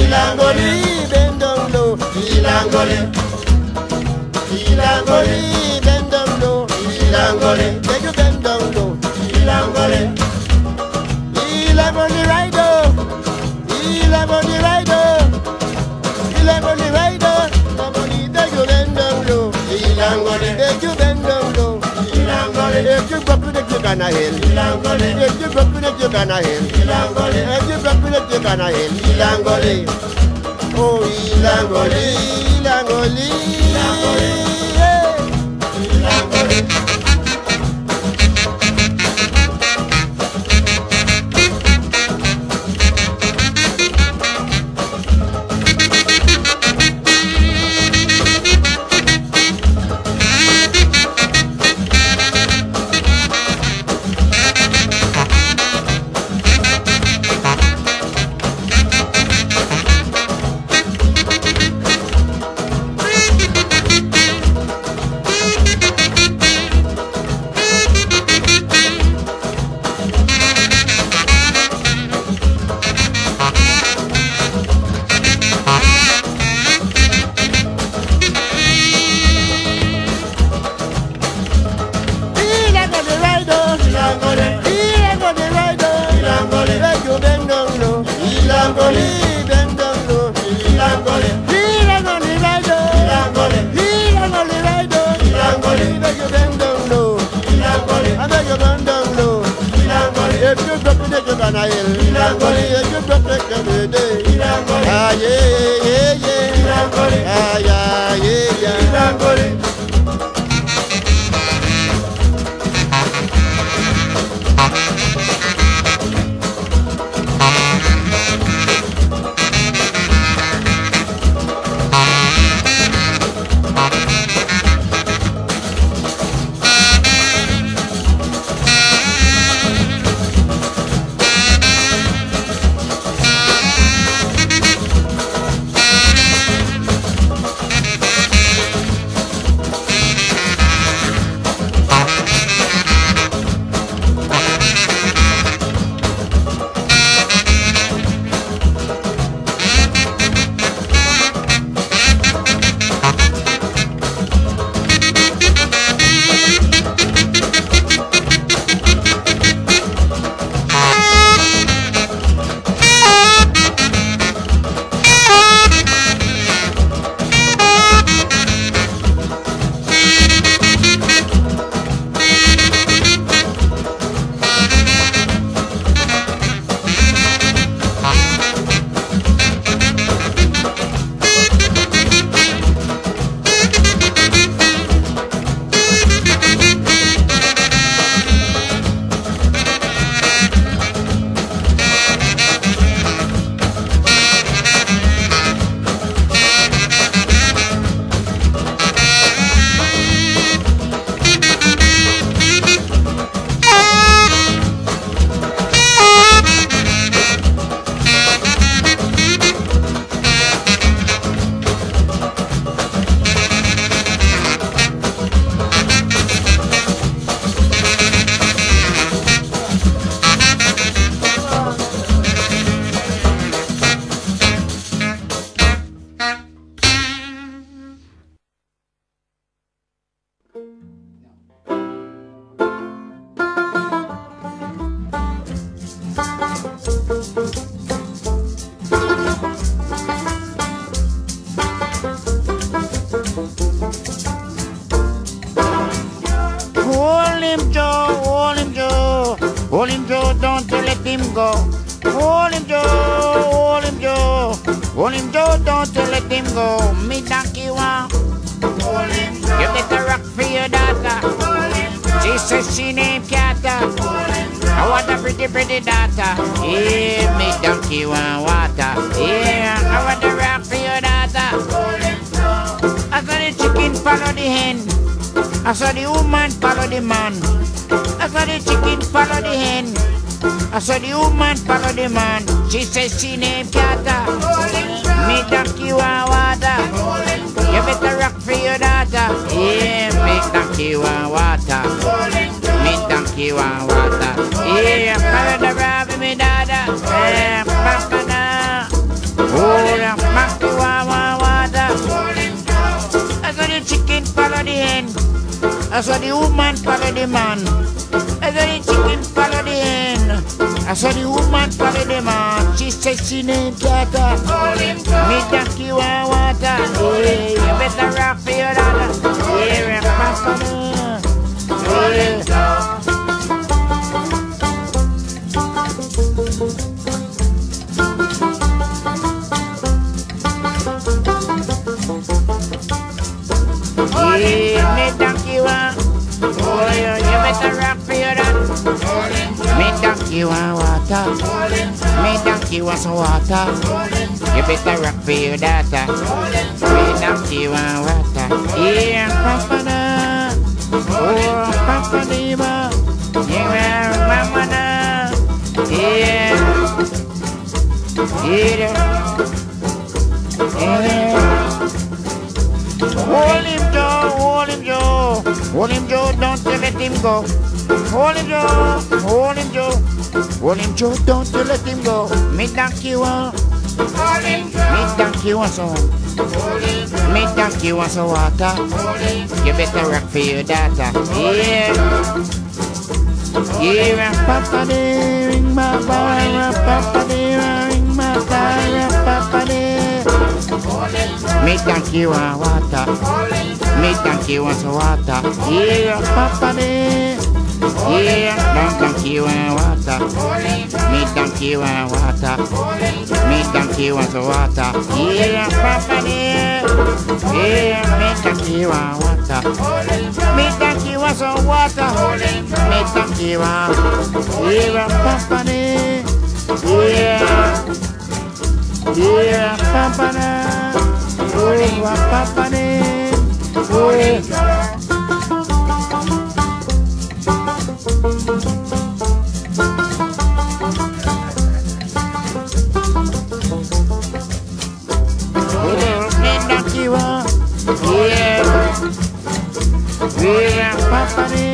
ilangoli bendonglo ilangoli ilangoli Hill and gully bendong low. Ilangoli. Take you bendong low. Hill and gully. Ilangoli rider. Hill and gully rider. Hill and gully rider. Hill and gully take you bendong low. Hill and gully. Take you bendong low. Hill and gully. If you go to the Jugana Hill. Ilangoli. If you go to the Jugana Hill. Ilangoli. If you go to the Jugana Hill. Ilangoli. Oh, Hill and gully. Ilangoli. Hill and gully. Rider. Ilangoli. Ilangoli rider. Hill and gully. Make you bend down low. Hill and gully. Bend down low. Hill and gully. Ilangoli rider. Hill and gully. Ilangoli rider. Hill and gully. Make you bend down low. Hill and gully. I make you bend down low. Hill and gully. If you drop it, you gonna hill. Ilangoli. If you drop it, every day. Hill and gully. Ah yeah yeah yeah. Ah yeah yeah yeah. Him go. Hold him, Joe, hold him, Joe. Hold him, Joe, don't you let him go. Me donkey want. Hold him, Joe. You better rock for your daughter. Hold him, Joe. She says she named Kata. Hold him, Joe. I want a pretty, pretty daughter. Yeah, me donkey want water. Yeah, I want to rock for your daughter. Hold him, Joe. I saw the chicken follow the hen. I saw the woman follow the man. I saw the chicken follow the hen. I saw the woman follow the man. She says she named Kata. Me donkey want water. You better rock for your daughter. Yeah, me donkey want water. Me donkey want water. Yeah, follow the rabbit, me dada. Yeah, papa na. Oh, the monkey want want water. I saw the chicken follow the hen. I saw the woman follow the man. I saw the chicken follow the hen. I saw the woman follow the man. She said she named Tata. Me donkey want water. Yeah, you better rock for your daughter. Yeah, papa na. Yeah. Yeah, me donkey want. Oh, yeah, you better rock donkey want water. Me donkey want some water. You better rock for your daughter. Me donkey want water. Yeah, papa na. Oh, papa diva. Yeah, mama na. Yeah. Yeah. Yeah. Hold him, Joe. Hold him, Joe. Hold him, Joe. Don't let him go. Hold him, Joe. Hold him. Hold him, Joe. Don't you let him go. Me donkey uh. want. Me donkey want some. Me donkey want some water. You better rock for your daughter. Yeah. Yeah, papa de ring my bell, papa de ring my bell, papa de. Me donkey want water. Me donkey want some water. Yeah, papa de. Yeah, don't donkey want water. Me donkey want water. Me donkey want some water. Yeah, papa de. Yeah, me donkey want water. Me donkey some water. Me donkey want. Yeah, papa de. Yeah. Yeah, papa na. Yeah,